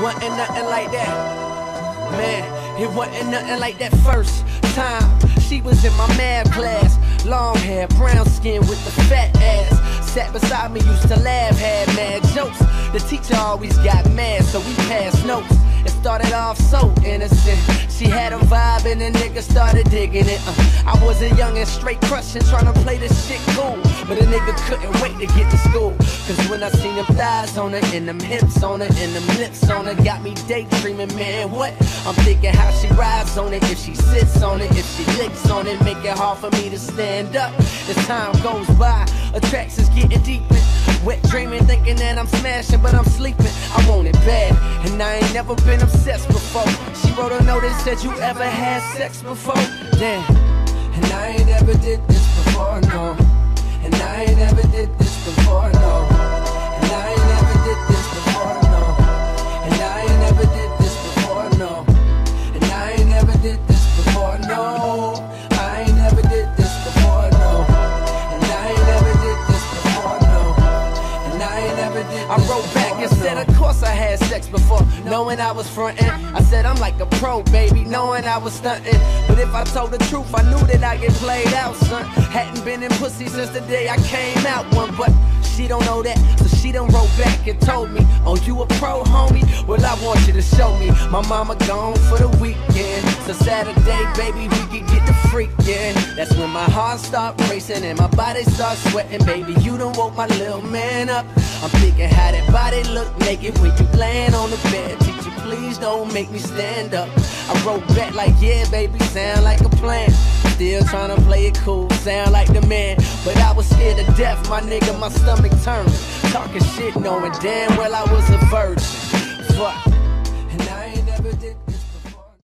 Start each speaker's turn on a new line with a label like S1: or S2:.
S1: wasn't nothing like that. Man, it wasn't nothing like that first time. She was in my math class. Long hair, brown skin with the fat ass. Sat beside me, used to laugh, had mad jokes. The teacher always got mad, so we passed notes. It started off so innocent. She had a vibe and the nigga started digging it. Uh, I was a young and straight crushing, trying to play this shit cool. But a nigga couldn't wait to get to school. Cause when I seen them thighs on her, and them hips on her, and them lips on her, got me daydreaming, man, what? I'm thinking how she rides on it, if she sits on it, if she licks on it, make it hard for me to stand up. As time goes by, attractions getting deeper. Wet dreaming, thinking that I'm smashing, but I'm sleeping. I want it bad, and I ain't never been obsessed before. She wrote a that said, You ever had sex before? Damn, and I ain't ever did this before, I wrote back and said, of course I had sex before, knowing I was frontin'. I said I'm like a pro, baby, knowing I was stuntin'. But if I told the truth, I knew that I get played out, son. Hadn't been in pussy since the day I came out one, but she don't know that, so she done wrote back and told me, Oh, you a pro, homie? Well, I want you to show me. My mama gone for the weekend, so Saturday, baby, we can get the freakin'. That's when my heart start racing and my body start sweating, baby. You done woke my little man up. I'm thinking how that body look naked when you laying on the bed. Teacher, please don't make me stand up. I wrote back like, yeah, baby, sound like a plan. Still trying to play it cool, sound like the man. But I was scared to death, my nigga, my stomach turned. Talking shit, knowing damn well I was a virgin. Fuck.